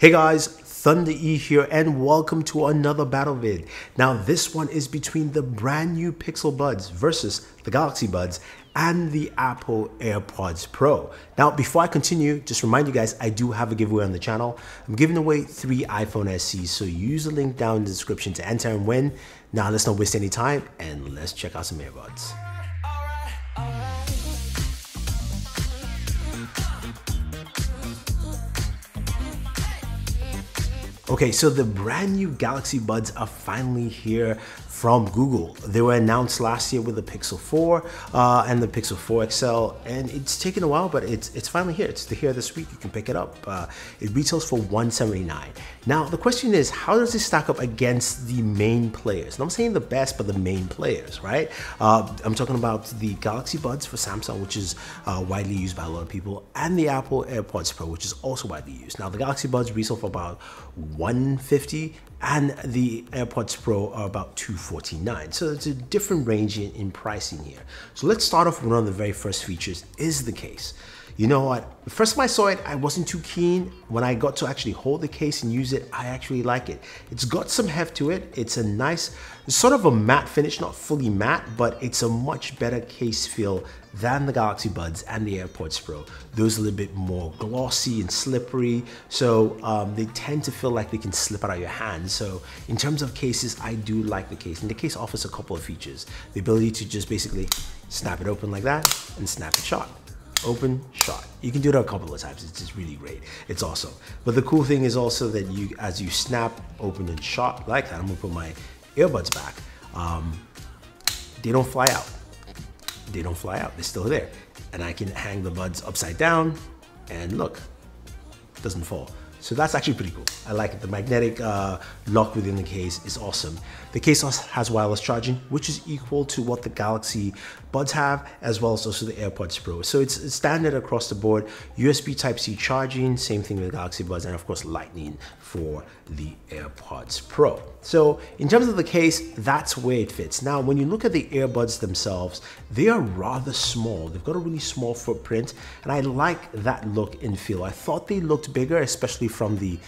Hey guys, Thunder E here and welcome to another battle vid. Now this one is between the brand new Pixel Buds versus the Galaxy Buds and the Apple AirPods Pro. Now before I continue, just remind you guys I do have a giveaway on the channel. I'm giving away three iPhone SEs, so use the link down in the description to enter and win. Now let's not waste any time and let's check out some AirPods. Okay, so the brand new Galaxy Buds are finally here from Google. They were announced last year with the Pixel 4 uh, and the Pixel 4 XL, and it's taken a while, but it's it's finally here. It's here this week. You can pick it up. Uh, it retails for 179. Now the question is, how does this stack up against the main players? And I'm saying the best, but the main players, right? Uh, I'm talking about the Galaxy Buds for Samsung, which is uh, widely used by a lot of people, and the Apple AirPods Pro, which is also widely used. Now the Galaxy Buds retail for about 150 and the AirPods Pro are about 249 so it's a different range in, in, pricing here. So let's start off with one of the very first features. Is the case you know what first time I saw it I wasn't too keen when I got to actually hold the case and use it I actually like it it's got some heft to it it's a nice sort of a matte finish not fully matte but it's a much better case feel than the Galaxy Buds and the AirPods Pro. Those are a little bit more glossy and slippery, so um, they tend to feel like they can slip out of your hand. So in terms of cases, I do like the case. And the case offers a couple of features. The ability to just basically snap it open like that and snap it shut open shot. You can do it a couple of times. It's just really great. It's awesome. But the cool thing is also that you as you snap open and shot like that i'm gonna put my earbuds back um, they don't fly out. They don't fly out, they're still there. And I can hang the buds upside down and look, doesn't fall. So that's actually pretty cool. I like it. The magnetic uh, lock within the case is awesome. The case also has wireless charging, which is equal to what the Galaxy Buds have, as well as also the AirPods Pro. So it's, it's standard across the board. USB Type-C charging, same thing with the Galaxy Buds, and of course Lightning for the AirPods Pro. So in terms of the case, that's where it fits. Now, when you look at the earbuds themselves, they are rather small. They've got a really small footprint, and I like that look and feel. I thought they looked bigger, especially from the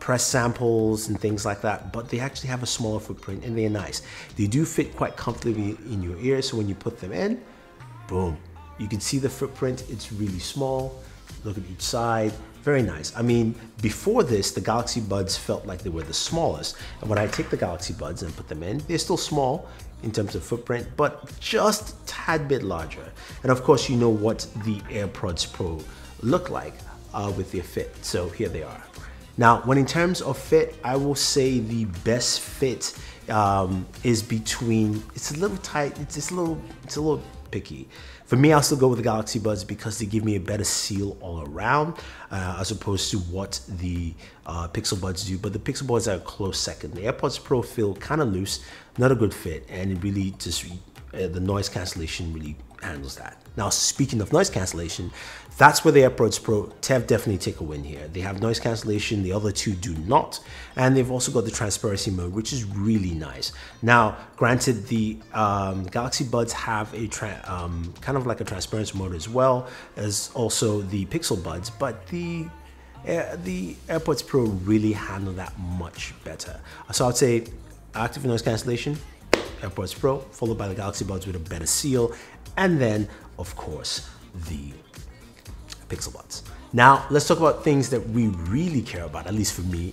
press samples and things like that, but they actually have a smaller footprint and they're nice. They do fit quite comfortably in your ear, so when you put them in, boom. You can see the footprint, it's really small. Look at each side, very nice. I mean, before this, the Galaxy Buds felt like they were the smallest. And when I take the Galaxy Buds and put them in, they're still small in terms of footprint, but just a tad bit larger. And of course, you know what the AirPods Pro look like uh, with their fit. So here they are. Now, when in terms of fit, I will say the best fit um, is between. It's a little tight. It's, it's a little. It's a little picky. For me, I'll still go with the Galaxy Buds because they give me a better seal all around uh, as opposed to what the uh, Pixel Buds do. But the Pixel Buds are a close second. The AirPods Pro feel kind of loose, not a good fit, and it really just uh, the noise cancellation really handles that. Now, speaking of noise cancellation, that's where the AirPods Pro TEV definitely take a win here. They have noise cancellation, the other two do not, and they've also got the transparency mode, which is really nice. Now, granted, the um, Galaxy Buds have a um, kind of like a transparency mode as well as also the Pixel Buds, but the uh, the AirPods Pro really handle that much better. So I'd say active noise cancellation, AirPods Pro, followed by the Galaxy Buds with a better seal, and then, of course, the Pixel Buds. Now, let's talk about things that we really care about, at least for me,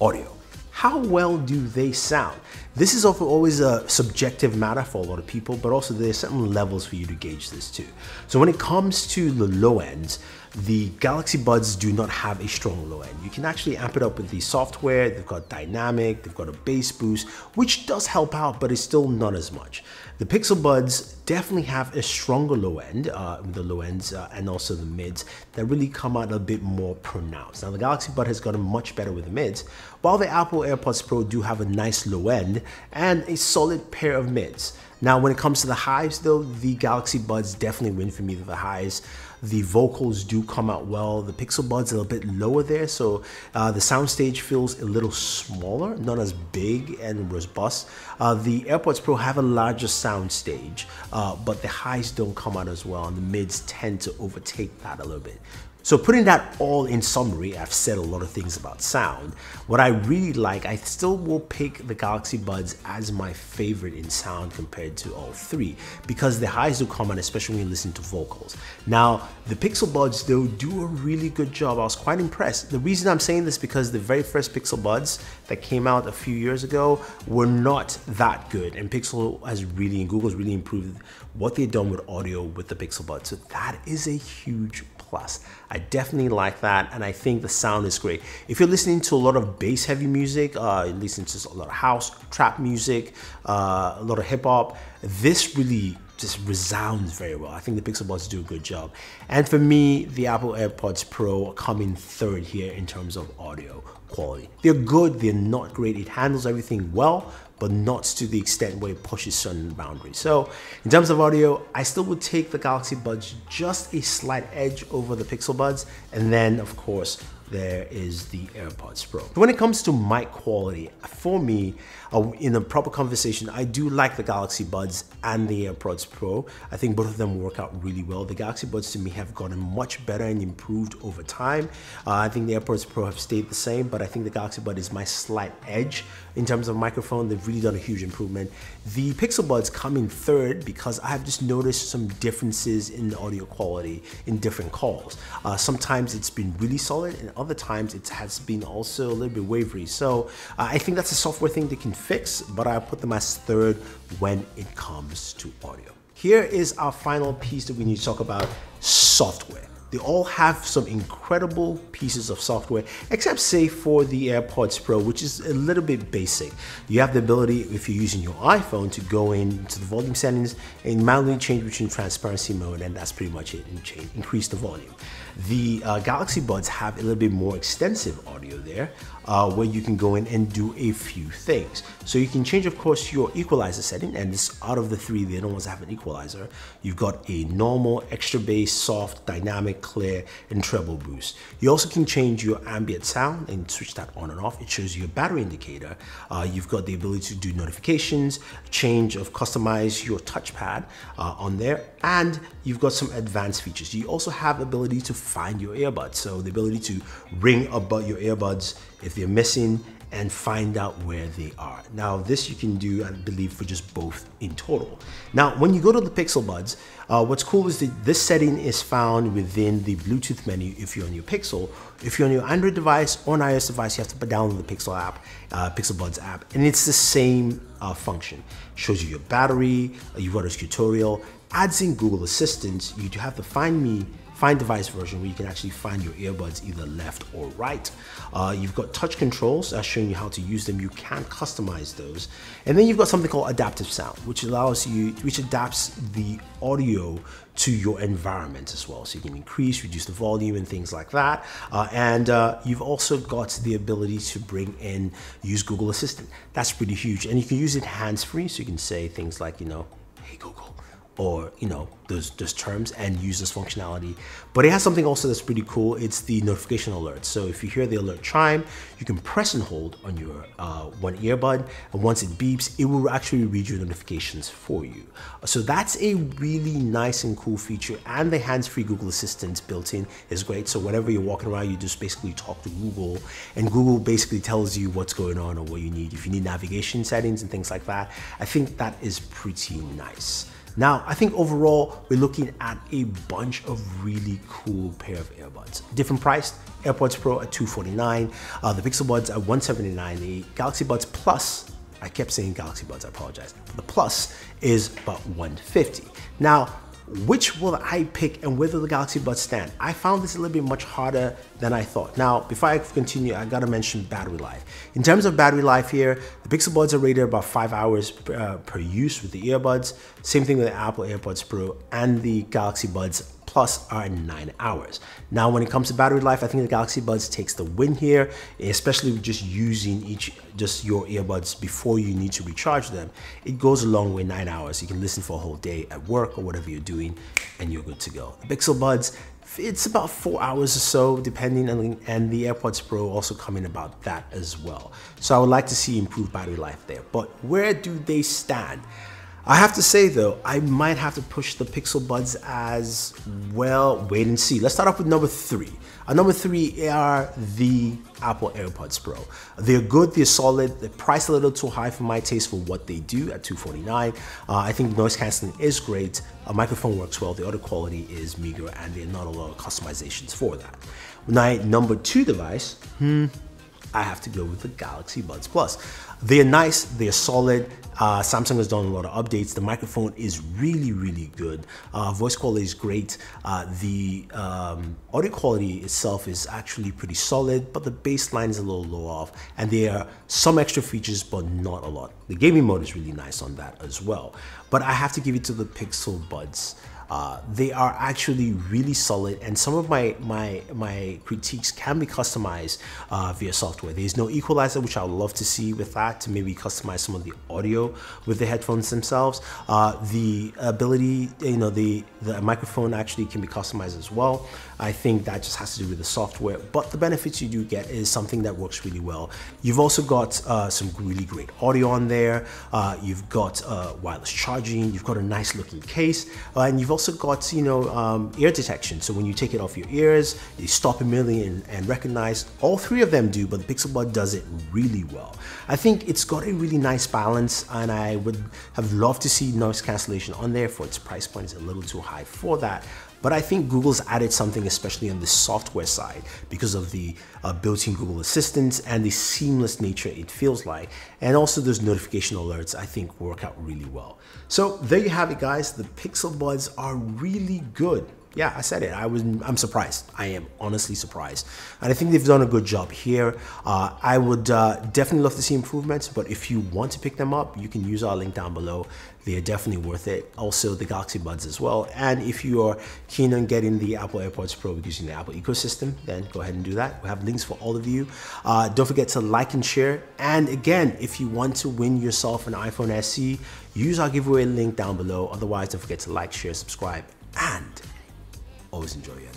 audio. How well do they sound? This is often always a subjective matter for a lot of people, but also there's certain levels for you to gauge this too. So when it comes to the low ends, the Galaxy Buds do not have a strong low end. You can actually amp it up with the software, they've got dynamic, they've got a bass boost, which does help out, but it's still not as much. The Pixel Buds definitely have a stronger low end, uh, the low ends uh, and also the mids that really come out a bit more pronounced. Now the Galaxy Bud has gotten much better with the mids, while the Apple AirPods Pro do have a nice low end and a solid pair of mids. Now, when it comes to the highs, though, the Galaxy Buds definitely win for me the highs. The vocals do come out well. The Pixel Buds are a little bit lower there, so uh, the soundstage feels a little smaller, not as big and robust. Uh, the AirPods Pro have a larger soundstage, uh, but the highs don't come out as well, and the mids tend to overtake that a little bit. So putting that all in summary, I've said a lot of things about sound. What I really like, I still will pick the Galaxy Buds as my favorite in sound compared to all three because the highs do come on, especially when you listen to vocals. Now, the Pixel Buds though do a really good job. I was quite impressed. The reason I'm saying this because the very first Pixel Buds that came out a few years ago were not that good and Pixel has really, and Google's really improved what they've done with audio with the Pixel Buds. So that is a huge plus. I definitely like that, and I think the sound is great. If you're listening to a lot of bass heavy music, uh, you listen to a lot of house, trap music, uh, a lot of hip hop, this really just resounds very well. I think the Pixel Buds do a good job. And for me, the Apple AirPods Pro come in third here in terms of audio quality. They're good, they're not great. It handles everything well, but not to the extent where it pushes certain boundaries. So in terms of audio, I still would take the Galaxy Buds just a slight edge over the Pixel Buds. And then of course, there is the AirPods Pro. When it comes to mic quality, for me, uh, in a proper conversation, I do like the Galaxy Buds and the AirPods Pro. I think both of them work out really well. The Galaxy Buds to me have gotten much better and improved over time. Uh, I think the AirPods Pro have stayed the same, but I think the Galaxy Bud is my slight edge in terms of microphone. They've really done a huge improvement. The Pixel Buds come in third because I have just noticed some differences in the audio quality in different calls. Uh, sometimes it's been really solid and other times it has been also a little bit wavery. So uh, I think that's a software thing they can fix, but I put them as third when it comes to audio. Here is our final piece that we need to talk about, software. They all have some incredible pieces of software, except say for the AirPods Pro, which is a little bit basic. You have the ability, if you're using your iPhone, to go into the volume settings and manually change between transparency mode, and that's pretty much it, and change, increase the volume. The uh, Galaxy Buds have a little bit more extensive audio there, uh, where you can go in and do a few things. So you can change, of course, your equalizer setting, and this out of the three, the other ones have an equalizer. You've got a normal, extra bass, soft, dynamic, clear, and treble boost. You also can change your ambient sound and switch that on and off. It shows you a battery indicator. Uh, you've got the ability to do notifications, change of customize your touchpad uh, on there, and you've got some advanced features. You also have ability to find your earbuds. So the ability to ring about your earbuds if they're missing and find out where they are. Now this you can do, I believe, for just both in total. Now, when you go to the Pixel Buds, uh, what's cool is that this setting is found within the Bluetooth menu if you're on your Pixel. If you're on your Android device or an iOS device, you have to download the Pixel app, uh, Pixel Buds app, and it's the same uh, function. Shows you your battery, you've got a tutorial, adds in Google Assistant, you have to find me find device version where you can actually find your earbuds either left or right. Uh, you've got touch controls that's showing you how to use them. You can customize those. And then you've got something called adaptive sound, which allows you, which adapts the audio to your environment as well. So you can increase, reduce the volume and things like that. Uh, and uh, you've also got the ability to bring in, use Google Assistant. That's pretty huge. And you can use it hands-free. So you can say things like, you know, hey Google, or you know those those terms and use this functionality. But it has something also that's pretty cool. It's the notification alert. So if you hear the alert chime you can press and hold on your uh, one earbud. And once it beeps it will actually read your notifications for you. So that's a really nice and cool feature. And the hands-free google assistant built in is great. So whenever you're walking around you just basically talk to google. And google basically tells you what's going on or what you need. If you need navigation settings and things like that i think that is pretty nice now, I think overall, we're looking at a bunch of really cool pair of earbuds. Different priced, AirPods Pro at 249, uh, the Pixel Buds at 179, the Galaxy Buds Plus, I kept saying Galaxy Buds, I apologize. The Plus is about 150. Now, which will I pick and where do the Galaxy Buds stand? I found this a little bit much harder than I thought. Now, before I continue, I gotta mention battery life. In terms of battery life here, the Pixel Buds are rated about five hours uh, per use with the earbuds. Same thing with the Apple AirPods Pro and the Galaxy Buds Plus are nine hours. Now, when it comes to battery life, I think the Galaxy Buds takes the win here, especially just using each, just your earbuds before you need to recharge them. It goes a long way, nine hours. You can listen for a whole day at work or whatever you're doing, and you're good to go. The Pixel Buds, it's about four hours or so, depending, and the AirPods Pro also come in about that as well. So I would like to see improved battery life there. But where do they stand? I have to say though, I might have to push the Pixel Buds as well. Wait and see. Let's start off with number three. Uh, number three are the Apple AirPods Pro. They're good, they're solid, they're priced a little too high for my taste for what they do at 249 uh, I think noise cancelling is great, a microphone works well, the audio quality is meager, and there are not a lot of customizations for that. My number two device, hmm, I have to go with the Galaxy Buds Plus. They're nice, they're solid. Uh, Samsung has done a lot of updates. The microphone is really, really good. Uh, voice quality is great. Uh, the um, audio quality itself is actually pretty solid, but the baseline is a little low off. And there are some extra features, but not a lot. The gaming mode is really nice on that as well. But I have to give it to the Pixel Buds. Uh, they are actually really solid and some of my my my critiques can be customized uh, via software. There's no equalizer which I would love to see with that to maybe customize some of the audio with the headphones themselves. Uh, the ability you know the the microphone actually can be customized as well. I think that just has to do with the software but the benefits you do get is something that works really well. You've also got uh, some really great audio on there. Uh, you've got wireless charging. You've got a nice looking case and you've also also got, you know, um, ear detection. So when you take it off your ears, they stop immediately and, and recognize. All three of them do, but the Pixel Bud does it really well. I think it's got a really nice balance and I would have loved to see noise cancellation on there for its price point is a little too high for that. But I think Google's added something, especially on the software side, because of the uh, built-in Google Assistant and the seamless nature it feels like. And also those notification alerts, I think work out really well. So there you have it, guys. The Pixel Buds are really good yeah, I said it. I was. I'm surprised. I am honestly surprised, and I think they've done a good job here. Uh, I would uh, definitely love to see improvements, but if you want to pick them up, you can use our link down below. They are definitely worth it. Also, the Galaxy Buds as well. And if you are keen on getting the Apple AirPods Pro using the Apple ecosystem, then go ahead and do that. We have links for all of you. Uh, don't forget to like and share. And again, if you want to win yourself an iPhone SE, use our giveaway link down below. Otherwise, don't forget to like, share, subscribe, and always enjoy entertainment.